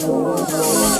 tudo.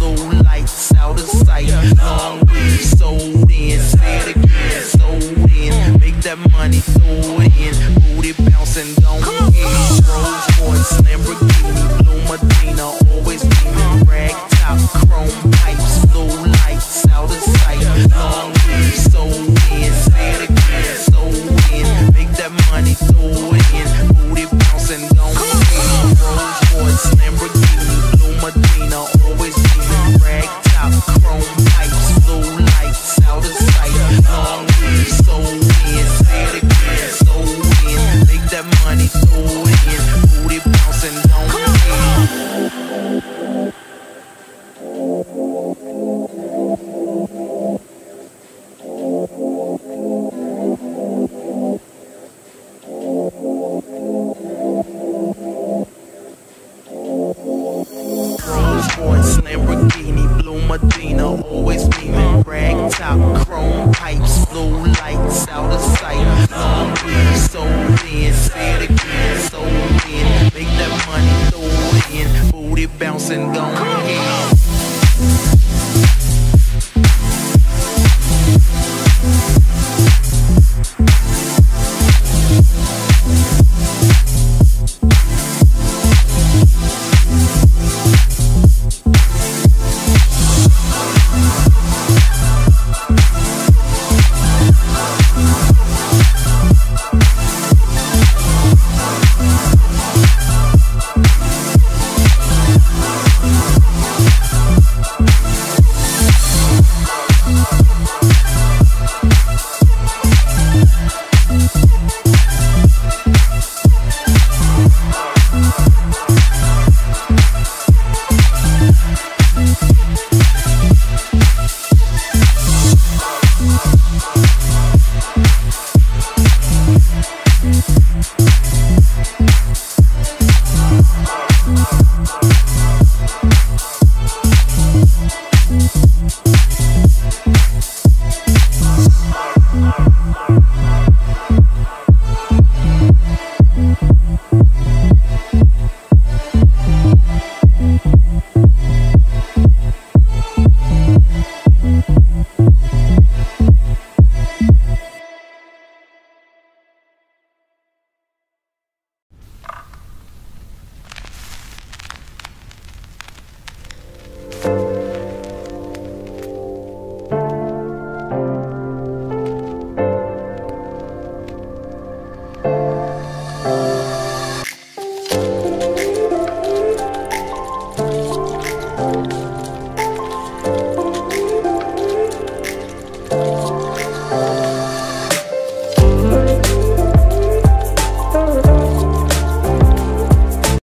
bouncing, on